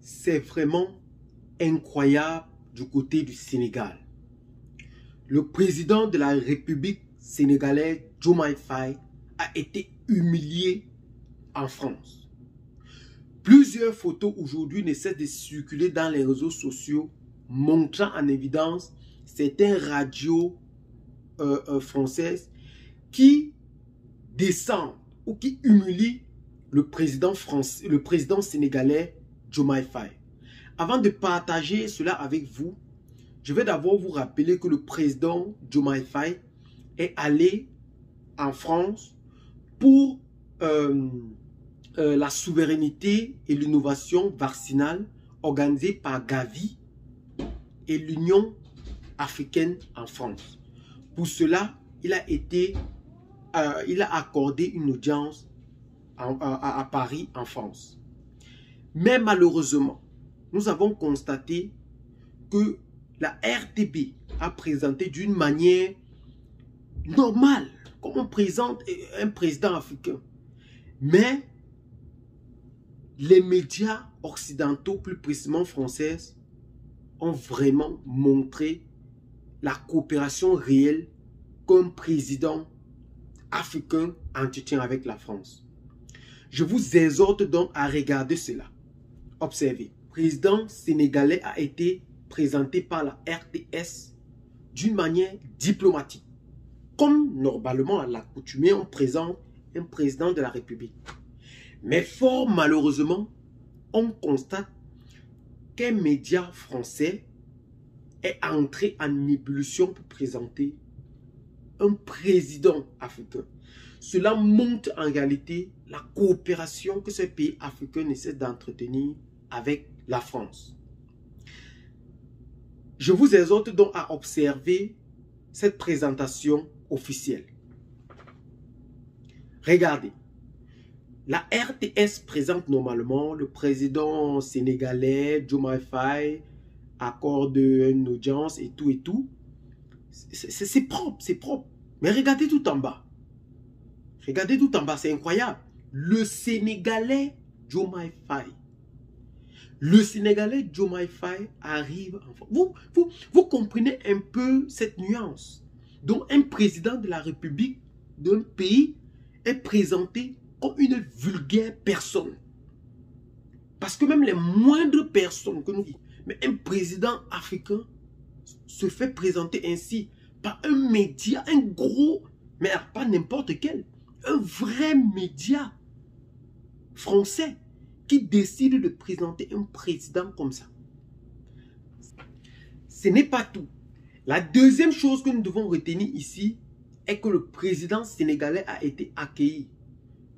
c'est vraiment incroyable du côté du Sénégal. Le président de la République sénégalaise, Diomaye Faye, a été humilié en France. Plusieurs photos aujourd'hui ne cessent de circuler dans les réseaux sociaux montrant en évidence certaines radios euh, euh, françaises qui descendent ou qui humilient le président, français, le président sénégalais Faye. Avant de partager cela avec vous, je vais d'abord vous rappeler que le président Diomaye Faye est allé en France pour euh, euh, la souveraineté et l'innovation vaccinale organisée par Gavi et l'Union africaine en France. Pour cela, il a été, euh, il a accordé une audience à, Paris, en France. Mais malheureusement, nous avons constaté que la RTB a présenté d'une manière normale, comme on présente un président africain. Mais les médias occidentaux, plus précisément français, ont vraiment montré la coopération réelle qu'un président africain entretient avec la France. Je vous exhorte donc à regarder cela. Observez, président sénégalais a été présenté par la RTS d'une manière diplomatique. Comme normalement à l'accoutumée, on présente un président de la République. Mais fort malheureusement, on constate qu'un média français est entré en ébullition pour présenter un président africain. Cela montre en réalité la coopération que ce pays africain essaie d'entretenir avec la France. Je vous exhorte donc à observer cette présentation officielle. Regardez. La RTS présente normalement le président sénégalais, Diomaye Faye, accorde une audience et tout et tout. C'est propre, c'est propre. Mais regardez tout en bas. Regardez tout en bas, c'est incroyable. Le Sénégalais Diomaye Faye. Le Sénégalais Diomaye Faye arrive en Vous, vous, vous comprenez un peu cette nuance? Donc un président de la République d'un pays est présenté comme une vulgaire personne. Parce que même les moindres personnes que nous mais un président africain se fait présenter ainsi par un média, un gros, mais pas n'importe quel, un vrai média français qui décide de présenter un président comme ça. Ce n'est pas tout. La deuxième chose que nous devons retenir ici est que le président sénégalais a été accueilli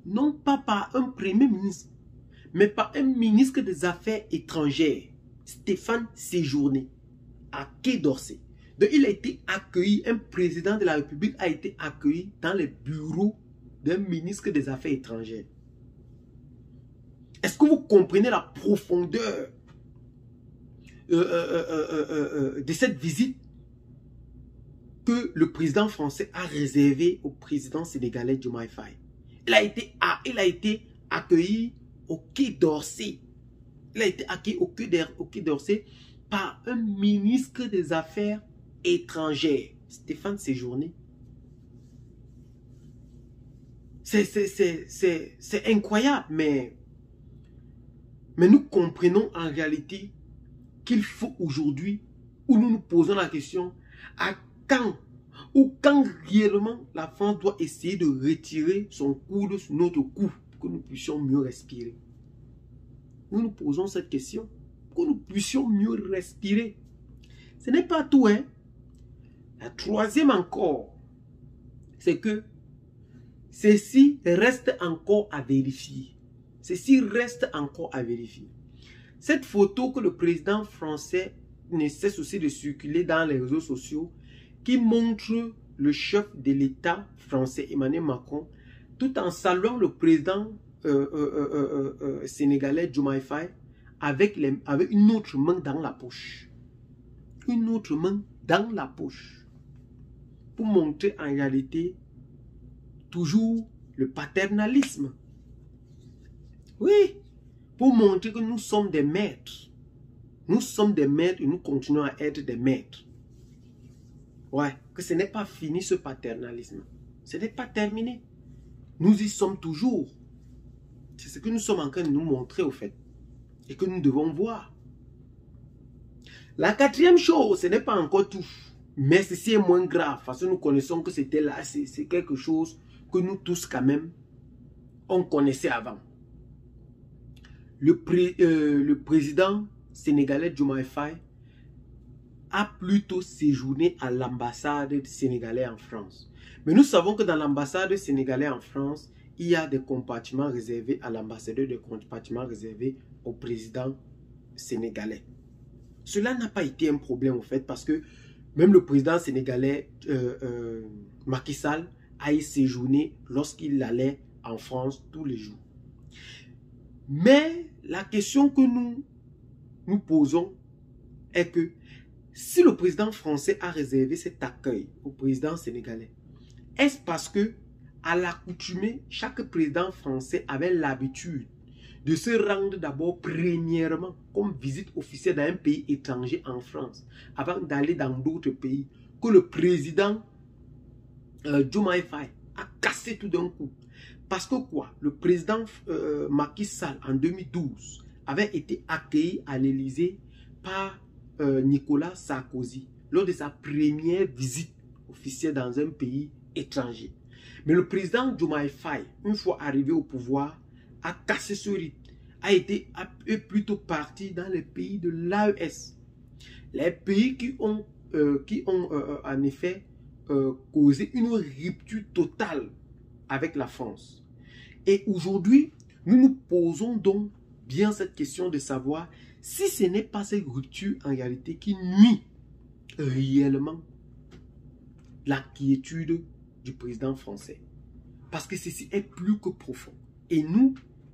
non pas par un premier ministre, mais par un ministre des Affaires étrangères, Stéphane Séjourné, à Quai d'Orsay. Donc il a été accueilli, un président de la République a été accueilli dans les bureaux d'un ministre des Affaires étrangères. Est-ce que vous comprenez la profondeur euh, euh, euh, de cette visite que le président français a réservée au président sénégalais Diomaye Faye? Il a été, il a été accueilli au Quai d'Orsay. Il a été accueilli au Quai d'Orsay par un ministre des Affaires étrangères, Stéphane Séjourné. C'est incroyable, mais, mais nous comprenons en réalité qu'il faut aujourd'hui, où nous nous posons la question, à quand ou quand réellement la France doit essayer de retirer son coude sur notre cou pour que nous puissions mieux respirer. Nous nous posons cette question pour que nous puissions mieux respirer. Ce n'est pas tout, hein. La troisième encore, c'est que ceci reste encore à vérifier. Ceci reste encore à vérifier. Cette photo que le président français ne cesse aussi de circuler dans les réseaux sociaux qui montre le chef de l'État français Emmanuel Macron tout en saluant le président euh, euh, euh, sénégalais Diomaye Faye avec une autre main dans la poche. Une autre main dans la poche. Pour montrer en réalité toujours le paternalisme. Oui, pour montrer que nous sommes des maîtres. Nous sommes des maîtres et nous continuons à être des maîtres. Ouais, que ce n'est pas fini ce paternalisme. Ce n'est pas terminé. Nous y sommes toujours. C'est ce que nous sommes en train de nous montrer au fait. Et que nous devons voir. La quatrième chose, ce n'est pas encore tout. Mais ceci est moins grave. Parce que nous connaissons que c'était là. C'est quelque chose que nous tous quand même, on connaissait avant. Le, euh, le président sénégalais Faye a plutôt séjourné à l'ambassade sénégalais en France. Mais nous savons que dans l'ambassade sénégalais en France, il y a des compartiments réservés à l'ambassadeur, des compartiments réservés au président sénégalais. Cela n'a pas été un problème en fait parce que même le président sénégalais euh, euh, Macky Sall a y séjourné lorsqu'il allait en France tous les jours. Mais la question que nous nous posons est que si le président français a réservé cet accueil au président sénégalais, est-ce parce que, à l'accoutumée, chaque président français avait l'habitude de se rendre d'abord premièrement comme visite officielle dans un pays étranger en France, avant d'aller dans d'autres pays, que le président euh, Faye a cassé tout d'un coup. Parce que quoi? Le président euh, Macky Sall en 2012 avait été accueilli à l'Élysée par euh, Nicolas Sarkozy lors de sa première visite officielle dans un pays étranger. Mais le président Diomaye Faye, une fois arrivé au pouvoir, a cassé ce rythme, a été plutôt parti dans les pays de l'AES. Les pays qui ont, euh, qui ont euh, en effet causé une rupture totale avec la France. Et aujourd'hui, nous nous posons donc bien cette question de savoir si ce n'est pas cette rupture en réalité qui nuit réellement la quiétude du président français. Parce que ceci est plus que profond. Et nous,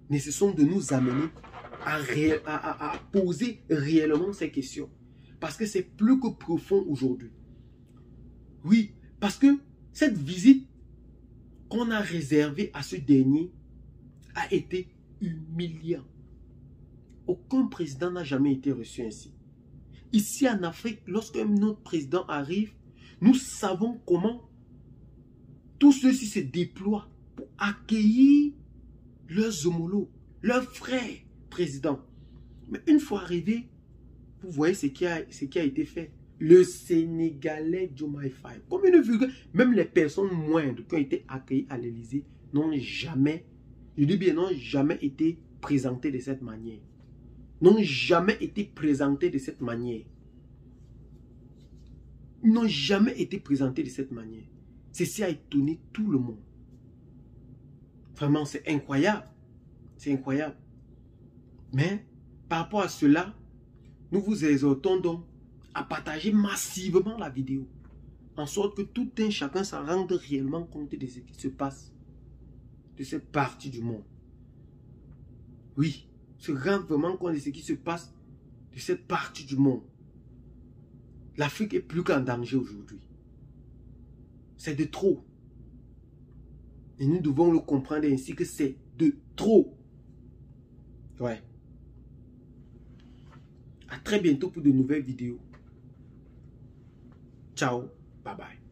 nécessitons de nous amener à, à poser réellement ces questions. Parce que c'est plus que profond aujourd'hui. Oui, parce que cette visite qu'on a réservée à ce dernier a été humiliante. Aucun président n'a jamais été reçu ainsi. Ici en Afrique, lorsque notre président arrive, nous savons comment tous ceux-ci se déploient pour accueillir leurs homologues, leurs frères présidents. Mais une fois arrivé, vous voyez ce qui a été fait. Le Sénégalais Diomaye Faye, comme une vulgaire, même les personnes moindres qui ont été accueillies à l'Élysée n'ont jamais, je dis bien, n'ont jamais été présentées de cette manière n'ont jamais été présentés de cette manière. N'ont jamais été présentés de cette manière. Ceci a étonné tout le monde. Vraiment, c'est incroyable. C'est incroyable. Mais par rapport à cela, nous vous exhortons donc à partager massivement la vidéo. En sorte que tout un chacun s'en rende réellement compte de ce qui se passe de cette partie du monde. Oui, se rendre vraiment compte de ce qui se passe de cette partie du monde. L'Afrique est plus qu'en danger aujourd'hui. C'est de trop. Et nous devons le comprendre ainsi que c'est de trop. Ouais. À très bientôt pour de nouvelles vidéos. Ciao. Bye bye.